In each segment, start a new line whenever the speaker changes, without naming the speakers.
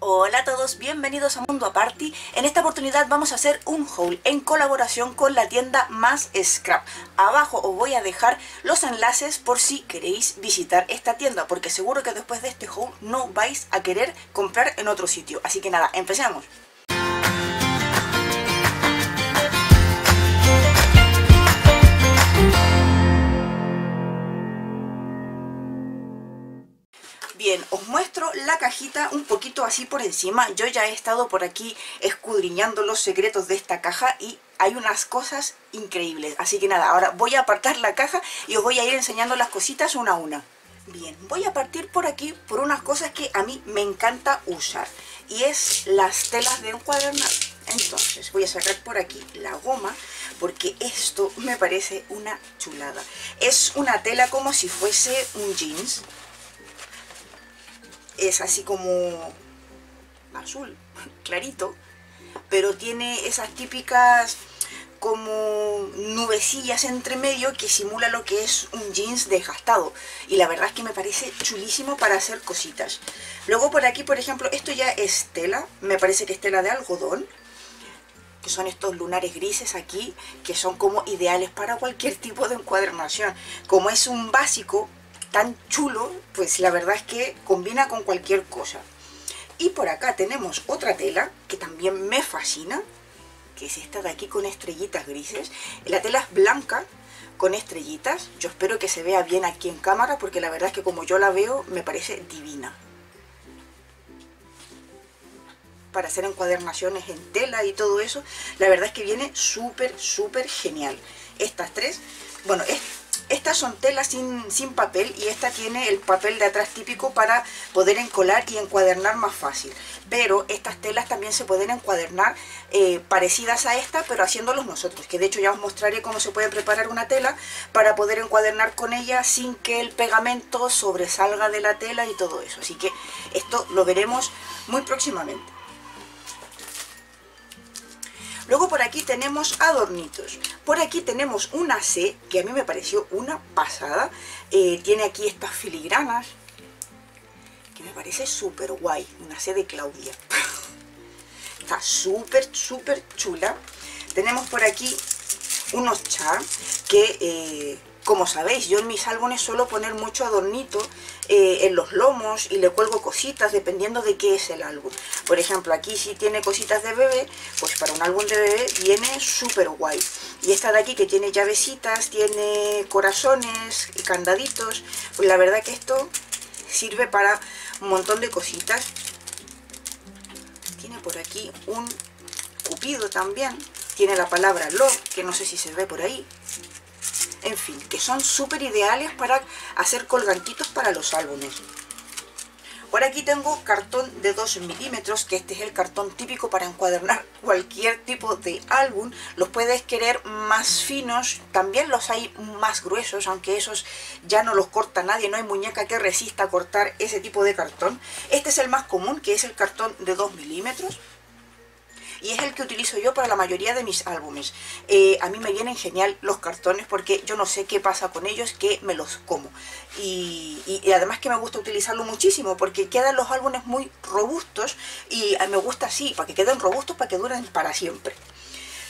Hola a todos, bienvenidos a Mundo Aparty. En esta oportunidad vamos a hacer un haul en colaboración con la tienda Más Scrap. Abajo os voy a dejar los enlaces por si queréis visitar esta tienda, porque seguro que después de este haul no vais a querer comprar en otro sitio. Así que nada, empecemos. Bien, os muestro la cajita un poquito así por encima. Yo ya he estado por aquí escudriñando los secretos de esta caja y hay unas cosas increíbles. Así que nada, ahora voy a apartar la caja y os voy a ir enseñando las cositas una a una. Bien, voy a partir por aquí por unas cosas que a mí me encanta usar. Y es las telas de encuadernar. Entonces, voy a sacar por aquí la goma porque esto me parece una chulada. Es una tela como si fuese un jeans es así como azul, clarito, pero tiene esas típicas como nubecillas entre medio que simula lo que es un jeans desgastado. Y la verdad es que me parece chulísimo para hacer cositas. Luego por aquí por ejemplo esto ya es tela. Me parece que es tela de algodón que son estos lunares grises aquí que son como ideales para cualquier tipo de encuadernación. Como es un básico tan chulo, pues la verdad es que combina con cualquier cosa. Y por acá tenemos otra tela que también me fascina, que es esta de aquí con estrellitas grises. La tela es blanca con estrellitas. Yo espero que se vea bien aquí en cámara porque la verdad es que como yo la veo me parece divina. Para hacer encuadernaciones en tela y todo eso, la verdad es que viene súper, súper genial. Estas tres, bueno, es estas son telas sin, sin, papel y esta tiene el papel de atrás típico para poder encolar y encuadernar más fácil. Pero estas telas también se pueden encuadernar eh, parecidas a esta, pero haciéndolos nosotros. Que de hecho ya os mostraré cómo se puede preparar una tela para poder encuadernar con ella sin que el pegamento sobresalga de la tela y todo eso. Así que esto lo veremos muy próximamente. Luego por aquí tenemos adornitos. Por aquí tenemos una C, que a mí me pareció una pasada. Eh, tiene aquí estas filigranas, que me parece súper guay. Una C de Claudia. Está súper, súper chula. Tenemos por aquí unos charms que eh, como sabéis, yo en mis álbumes suelo poner mucho adornito eh, en los lomos y le cuelgo cositas dependiendo de qué es el álbum. Por ejemplo, aquí si tiene cositas de bebé, pues para un álbum de bebé viene súper guay. Y esta de aquí que tiene llavecitas, tiene corazones y candaditos, pues la verdad que esto sirve para un montón de cositas. Tiene por aquí un cupido también, tiene la palabra love, que no sé si se ve por ahí, en fin, que son súper ideales para hacer colgantitos para los álbumes. Por aquí tengo cartón de 2 milímetros, que este es el cartón típico para encuadernar cualquier tipo de álbum. Los puedes querer más finos, también los hay más gruesos, aunque esos ya no los corta nadie, no hay muñeca que resista cortar ese tipo de cartón. Este es el más común, que es el cartón de 2 milímetros y es el que utilizo yo para la mayoría de mis álbumes. Eh, a mí me vienen genial los cartones porque yo no sé qué pasa con ellos, que me los como. Y, además que me gusta utilizarlo muchísimo porque quedan los álbumes muy robustos y me gusta así, para que queden robustos, para que duren para siempre.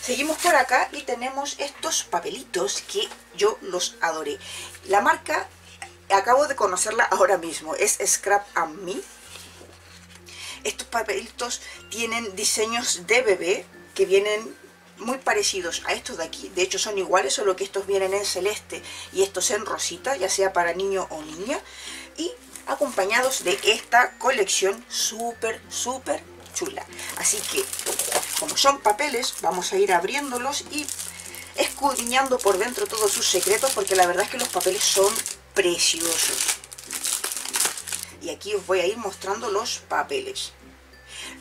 Seguimos por acá y tenemos estos papelitos que yo los adoré. La marca, acabo de conocerla ahora mismo, es Scrap and Me estos papelitos tienen diseños de bebé que vienen muy parecidos a estos de aquí. De hecho son iguales, solo que estos vienen en celeste y estos en rosita, ya sea para niño o niña. Y acompañados de esta colección súper, súper chula. Así que, como son papeles, vamos a ir abriéndolos y escudriñando por dentro todos sus secretos, porque la verdad es que los papeles son preciosos y aquí os voy a ir mostrando los papeles.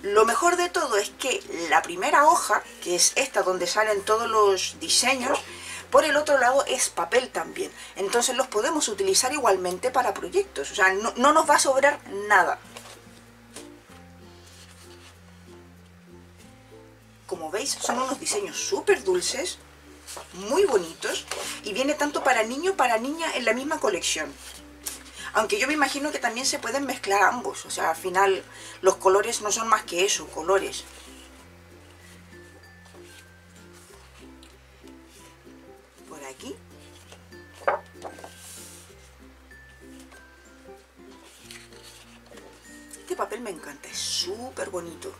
Lo mejor de todo es que la primera hoja, que es esta donde salen todos los diseños, por el otro lado es papel también. Entonces los podemos utilizar igualmente para proyectos. O sea, no, no nos va a sobrar nada. Como veis, son unos diseños súper dulces, muy bonitos, y viene tanto para niño para niña en la misma colección. Aunque yo me imagino que también se pueden mezclar ambos. O sea, al final los colores no son más que eso, colores. Por aquí. Este papel me encanta, es súper bonito.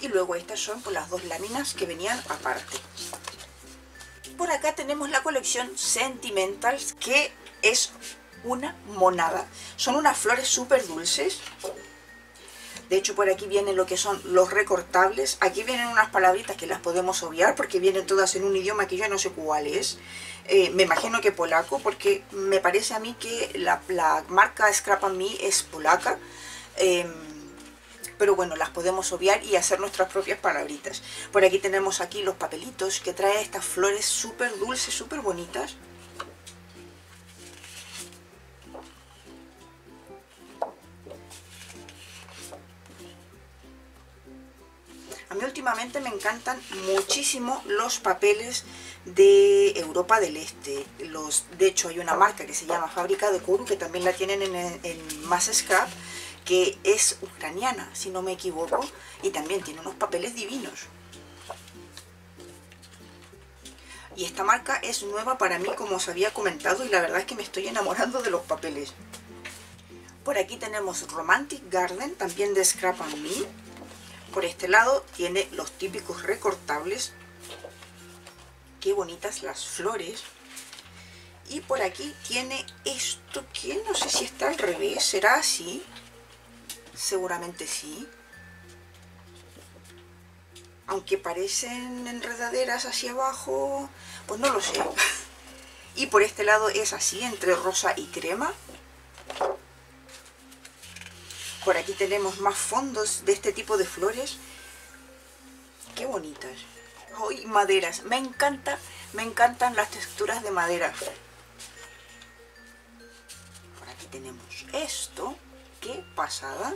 Y luego estas son las dos láminas que venían aparte. Por acá tenemos la colección Sentimentals que es una monada. Son unas flores súper dulces. De hecho por aquí vienen lo que son los recortables. Aquí vienen unas palabritas que las podemos obviar porque vienen todas en un idioma que yo no sé cuál es. Eh, me imagino que polaco porque me parece a mí que la, marca Scrap Me es polaca. Em, pero bueno, las podemos obviar y hacer nuestras propias palabritas. Por aquí tenemos aquí los papelitos que trae estas flores súper dulces, súper bonitas. A mí últimamente me encantan muchísimo los papeles de Europa del Este. Los, de hecho hay una marca que se llama Fábrica de Kourou que también la tienen en, en Mass Scrap que es ucraniana, si no me equivoco, y también tiene unos papeles divinos. Y esta marca es nueva para mí, como os había comentado, y la verdad es que me estoy enamorando de los papeles. Por aquí tenemos Romantic Garden, también de Scrap Me. Por este lado tiene los típicos recortables. Qué bonitas las flores. Y por aquí tiene esto que no sé si está al revés, será así seguramente sí. Aunque parecen enredaderas hacia abajo, pues no lo sé. Y por este lado es así, entre rosa y crema. Por aquí tenemos más fondos de este tipo de flores. Qué bonitas. ¡Ay, maderas! Me encanta, me encantan las texturas de madera. Por aquí tenemos esto. ¡Qué pasada!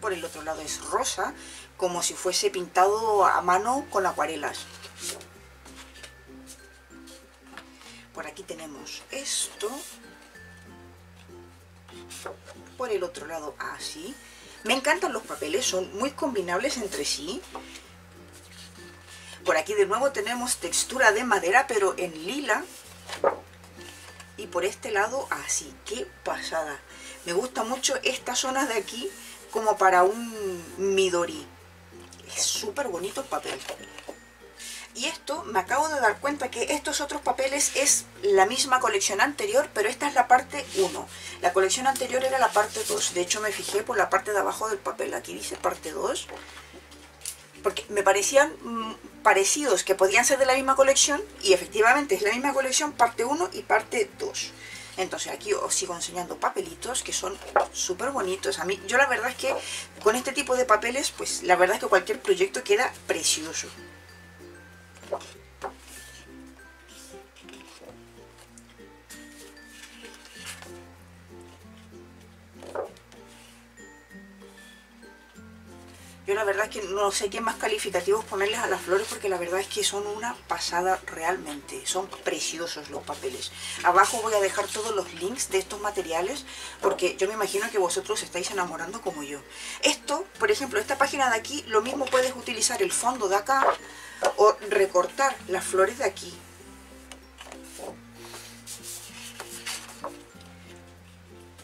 Por el otro lado es rosa, como si fuese pintado a mano con acuarelas. Por aquí tenemos esto. Por el otro lado así. Me encantan los papeles, son muy combinables entre sí. Por aquí de nuevo tenemos textura de madera, pero en lila. Y por este lado así. ¡Qué pasada! Me gusta mucho esta zona de aquí como para un Midori. Es súper bonito el papel. Y esto, me acabo de dar cuenta que estos otros papeles es la misma colección anterior, pero esta es la parte 1. La colección anterior era la parte 2. De hecho, me fijé por la parte de abajo del papel. Aquí dice parte 2. Porque me parecían mm, parecidos, que podían ser de la misma colección. Y efectivamente es la misma colección, parte 1 y parte 2. Entonces aquí os sigo enseñando papelitos que son súper bonitos. A mí, yo la verdad es que con este tipo de papeles, pues la verdad es que cualquier proyecto queda precioso. Yo la verdad es que no sé qué más calificativos ponerles a las flores porque la verdad es que son una pasada realmente. Son preciosos los papeles. Abajo voy a dejar todos los links de estos materiales porque yo me imagino que vosotros estáis enamorando como yo. Esto, por ejemplo, esta página de aquí, lo mismo puedes utilizar el fondo de acá o recortar las flores de aquí.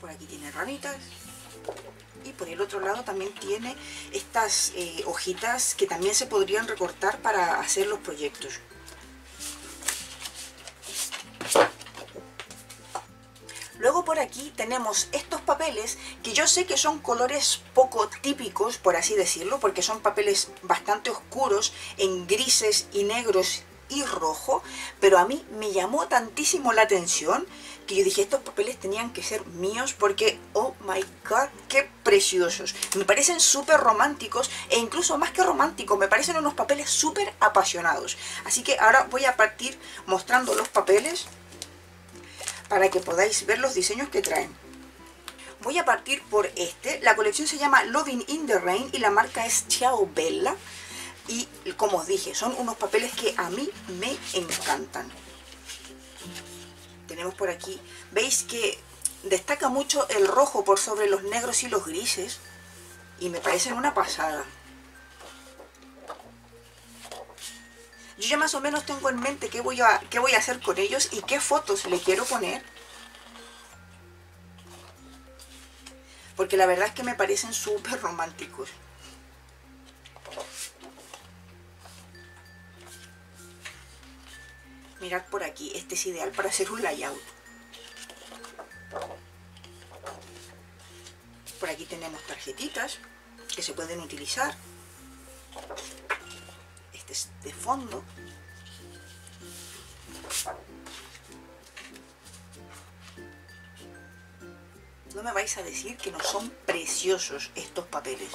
Por aquí tiene ramitas y por el otro lado también tiene estas eh, hojitas que también se podrían recortar para hacer los proyectos. Luego por aquí tenemos estos papeles que yo sé que son colores poco típicos, por así decirlo, porque son papeles bastante oscuros en grises y negros y rojo, pero a mí me llamó tantísimo la atención que yo dije, estos papeles tenían que ser míos porque, oh my god, qué preciosos. Me parecen súper románticos e incluso más que románticos, me parecen unos papeles súper apasionados. Así que ahora voy a partir mostrando los papeles para que podáis ver los diseños que traen. Voy a partir por este. La colección se llama Loving in the Rain y la marca es Ciao Bella. Y como os dije, son unos papeles que a mí me encantan. Tenemos por aquí, veis que destaca mucho el rojo por sobre los negros y los grises. Y me parecen una pasada. Yo ya más o menos tengo en mente qué voy a, qué voy a hacer con ellos y qué fotos le quiero poner. Porque la verdad es que me parecen súper románticos. Mirad por aquí, este es ideal para hacer un layout. Por aquí tenemos tarjetitas que se pueden utilizar. Este es de fondo. No me vais a decir que no son preciosos estos papeles.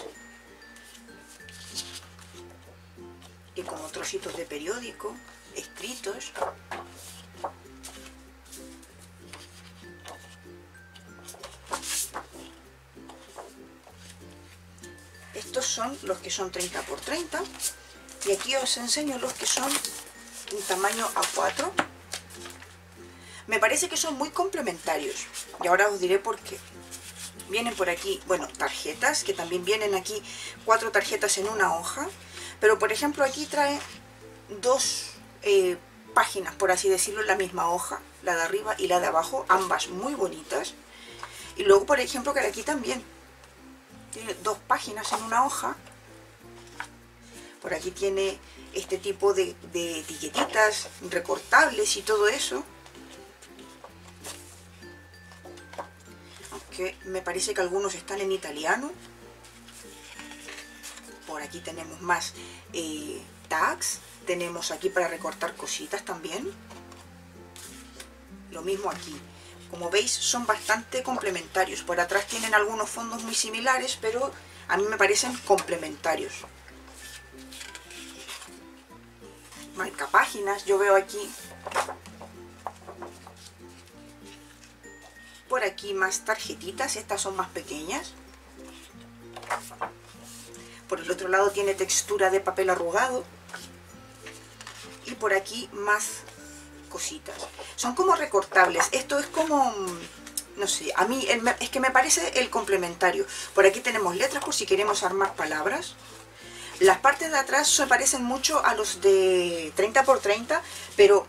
Y como trocitos de periódico, escritos. Estos son los que son 30 por 30 y aquí os enseño los que son un tamaño A4 me parece que son muy complementarios. Y ahora os diré por qué. Vienen por aquí, bueno, tarjetas que también vienen aquí cuatro tarjetas en una hoja. Pero por ejemplo aquí trae dos eh, páginas, por así decirlo, la misma hoja, la de arriba y la de abajo, ambas muy bonitas. Y luego, por ejemplo, que aquí también tiene dos páginas en una hoja. Por aquí tiene este tipo de, de etiquetitas recortables y todo eso. Aunque me parece que algunos están en italiano. Por aquí tenemos más eh, tags tenemos aquí para recortar cositas también. Lo mismo aquí. Como veis son bastante complementarios. Por atrás tienen algunos fondos muy similares, pero a mí me parecen complementarios. Marca páginas, yo veo aquí por aquí más tarjetitas, estas son más pequeñas. Por el otro lado tiene textura de papel arrugado y por aquí más cositas. Son como recortables. Esto es como, no sé, a mí es que me parece el complementario. Por aquí tenemos letras por si queremos armar palabras. Las partes de atrás se parecen mucho a los de 30 x 30, pero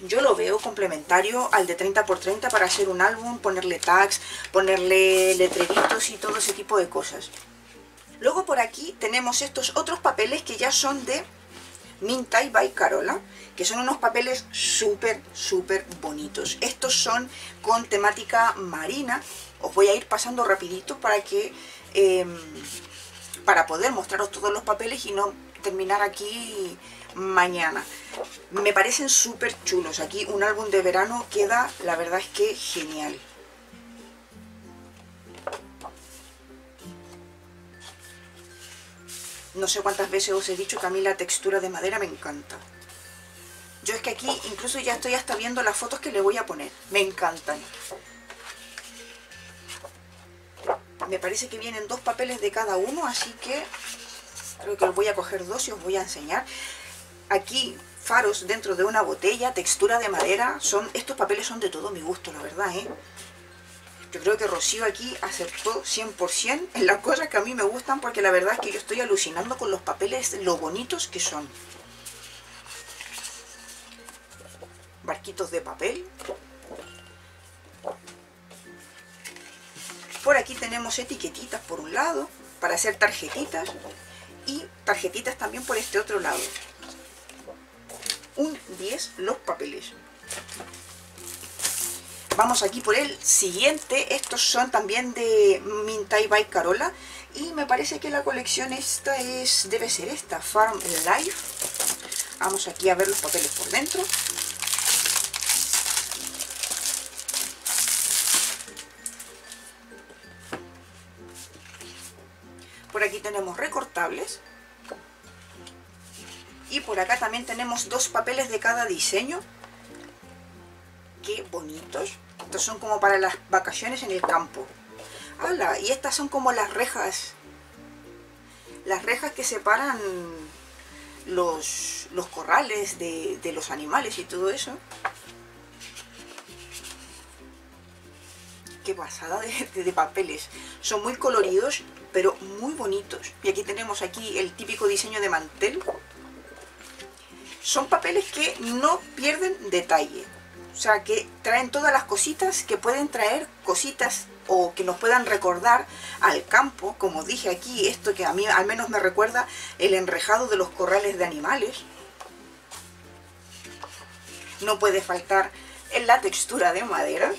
yo lo veo complementario al de 30 x 30 para hacer un álbum, ponerle tags, ponerle letreritos y todo ese tipo de cosas. Luego por aquí tenemos estos otros papeles que ya son de Mintai by Carola, que son unos papeles súper, súper bonitos. Estos son con temática marina. Os voy a ir pasando rapidito para que... Em, para poder mostraros todos los papeles y no terminar aquí mañana. Me parecen súper chulos. Aquí un álbum de verano queda, la verdad es que genial. No sé cuántas veces os he dicho que a mí la textura de madera me encanta. Yo es que aquí incluso ya estoy hasta viendo las fotos que le voy a poner. Me encantan. Me parece que vienen dos papeles de cada uno, así que creo que os voy a coger dos y os voy a enseñar. Aquí faros dentro de una botella, textura de madera. son Estos papeles son de todo mi gusto, la verdad, ¿eh? Yo creo que Rocío aquí acertó 100% en las cosas que a mí me gustan porque la verdad es que yo estoy alucinando con los papeles, lo bonitos que son. Barquitos de papel. Por aquí tenemos etiquetitas por un lado para hacer tarjetitas y tarjetitas también por este otro lado. Un 10 los papeles. Vamos aquí por el siguiente. Estos son también de Mintai by Carola. Y me parece que la colección esta es, debe ser esta, Farm Life. Vamos aquí a ver los papeles por dentro. Por aquí tenemos recortables. Y por acá también tenemos dos papeles de cada diseño qué bonitos. Estos son como para las vacaciones en el campo. ¡Hala! Y estas son como las rejas. Las rejas que separan los, los corrales de, de los animales y todo eso. qué pasada de, papeles. Son muy coloridos, pero muy bonitos. Y aquí tenemos aquí el típico diseño de mantel. Son papeles que no pierden detalle. O sea, que traen todas las cositas que pueden traer cositas o que nos puedan recordar al campo. Como dije aquí, esto que a mí al menos me recuerda el enrejado de los corrales de animales. No puede faltar en la textura de madera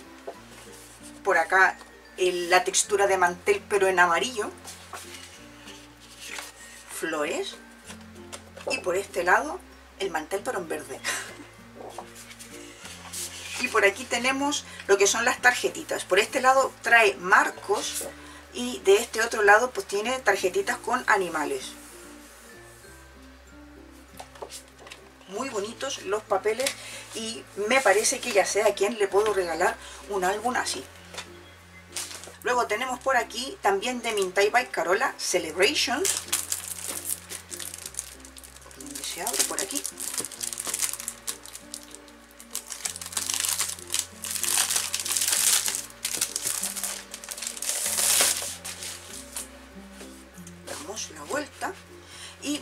por acá la textura de mantel pero en amarillo, flores y por este lado el mantel pero en verde. Y por aquí tenemos lo que son las tarjetitas. Por este lado trae marcos y de este otro lado pues tiene tarjetitas con animales. Muy bonitos los papeles y me parece que ya sé a quién le puedo regalar un álbum así. Luego tenemos por aquí también de Mintai by Carola Celebrations. ¿Dónde se abre? Por aquí.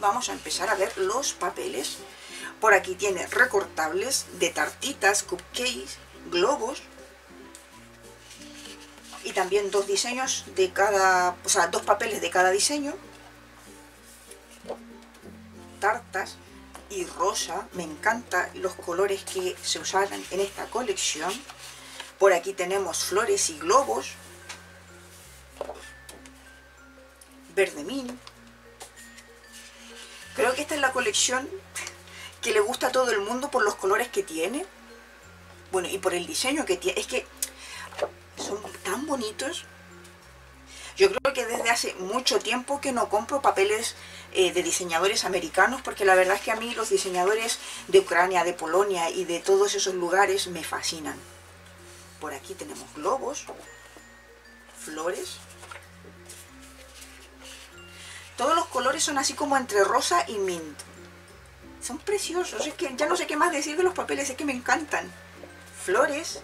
Vamos a empezar a ver los papeles. Por aquí tiene recortables de tartitas, cupcakes, globos, y también dos diseños de cada, o sea, dos papeles de cada diseño, tartas y rosa, me encantan los colores que se usaron en esta colección, por aquí tenemos flores y globos, verde min, creo que esta es la colección que le gusta a todo el mundo por los colores que tiene, bueno, y por el diseño que tiene, es que son tan bonitos. Yo creo que desde hace mucho tiempo que no compro papeles eh, de diseñadores americanos, porque la verdad es que a mí los diseñadores de Ucrania, de Polonia y de todos esos lugares me fascinan. Por aquí tenemos globos, flores. Todos los colores son así como entre rosa y mint. Son preciosos, es que ya no sé qué más decir de los papeles, es que me encantan. Flores,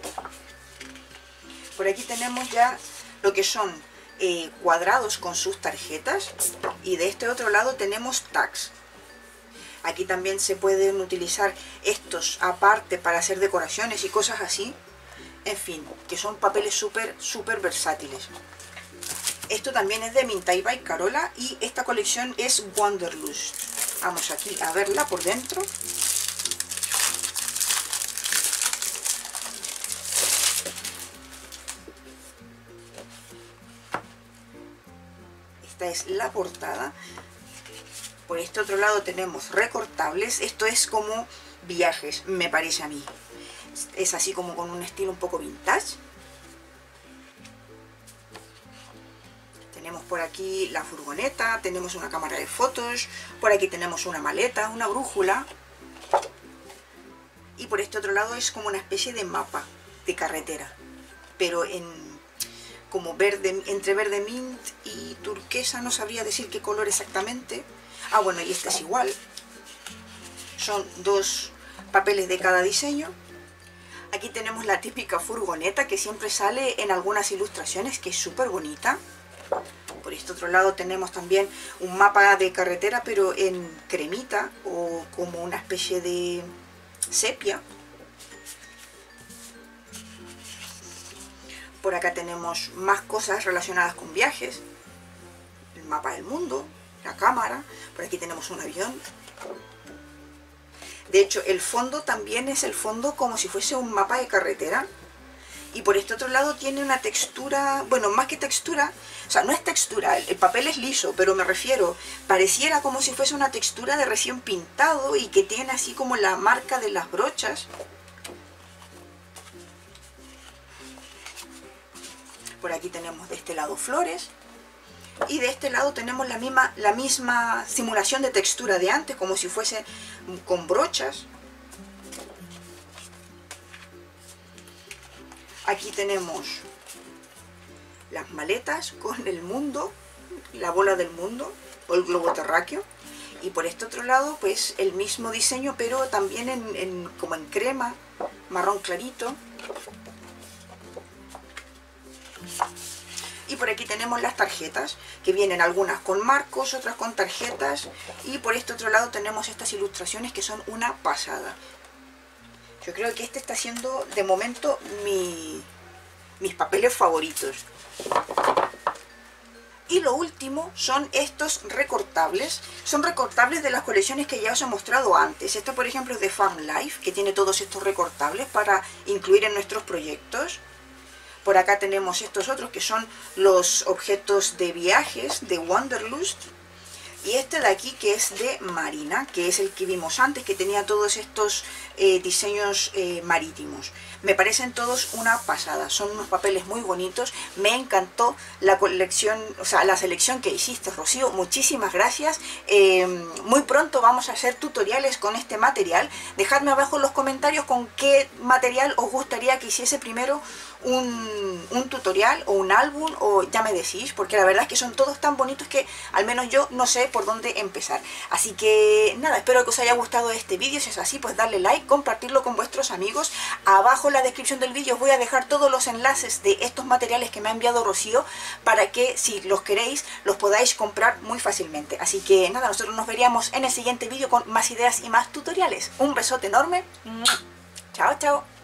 por aquí tenemos ya lo que son eh, cuadrados con sus tarjetas y de este otro lado tenemos tags. Aquí también se pueden utilizar estos aparte para hacer decoraciones y cosas así. En fin, que son papeles súper, súper versátiles. Esto también es de Mintai by Carola y esta colección es Wanderlust. Vamos aquí a verla por dentro. esta es la portada. Por este otro lado tenemos recortables. Esto es como viajes, me parece a mí. Es así como con un estilo un poco vintage. Por aquí la furgoneta, tenemos una cámara de fotos, por aquí tenemos una maleta, una brújula. Y por este otro lado es como una especie de mapa de carretera, pero en como verde, entre verde mint y turquesa, no sabría decir qué color exactamente. Ah, bueno, y este es igual. Son dos papeles de cada diseño. Aquí tenemos la típica furgoneta que siempre sale en algunas ilustraciones, que es súper bonita. Este otro lado tenemos también un mapa de carretera, pero en cremita o como una especie de sepia. Por acá tenemos más cosas relacionadas con viajes. El mapa del mundo, la cámara. Por aquí tenemos un avión. De hecho, el fondo también es el fondo como si fuese un mapa de carretera. Y por este otro lado tiene una textura, bueno, más que textura, o sea, no es textura, el papel es liso, pero me refiero, pareciera como si fuese una textura de recién pintado y que tiene así como la marca de las brochas. Por aquí tenemos de este lado flores. Y de este lado tenemos la misma, la misma simulación de textura de antes, como si fuese con brochas. Aquí tenemos las maletas con el mundo, la bola del mundo o el globo terráqueo. Y por este otro lado, pues el mismo diseño, pero también en, como en crema, marrón clarito. Y por aquí tenemos las tarjetas, que vienen algunas con marcos, otras con tarjetas. Y por este otro lado tenemos estas ilustraciones que son una pasada. Yo creo que este está siendo de momento mis papeles favoritos. Y lo último son estos recortables. Son recortables de las colecciones que ya os he mostrado antes. Este por ejemplo es de Farm Life, que tiene todos estos recortables para incluir en nuestros proyectos. Por acá tenemos estos otros que son los objetos de viajes de Wanderlust. Y este de aquí que es de Marina, que es el que vimos antes, que tenía todos estos eh, diseños eh, marítimos. Me parecen todos una pasada, son unos papeles muy bonitos. Me encantó la colección, o sea, la selección que hiciste, Rocío. Muchísimas gracias. Eh, muy pronto vamos a hacer tutoriales con este material. Dejadme abajo en los comentarios con qué material os gustaría que hiciese primero un, tutorial o un álbum o ya me decís, porque la verdad es que son todos tan bonitos que al menos yo no sé por dónde empezar. Así que nada, espero que os haya gustado este vídeo. Si es así, pues darle like, compartirlo con vuestros amigos. Abajo en la descripción del vídeo os voy a dejar todos los enlaces de estos materiales que me ha enviado Rocío para que si los queréis los podáis comprar muy fácilmente. Así que nada, nosotros nos veríamos en el siguiente vídeo con más ideas y más tutoriales. Un besote enorme. Chao, chao.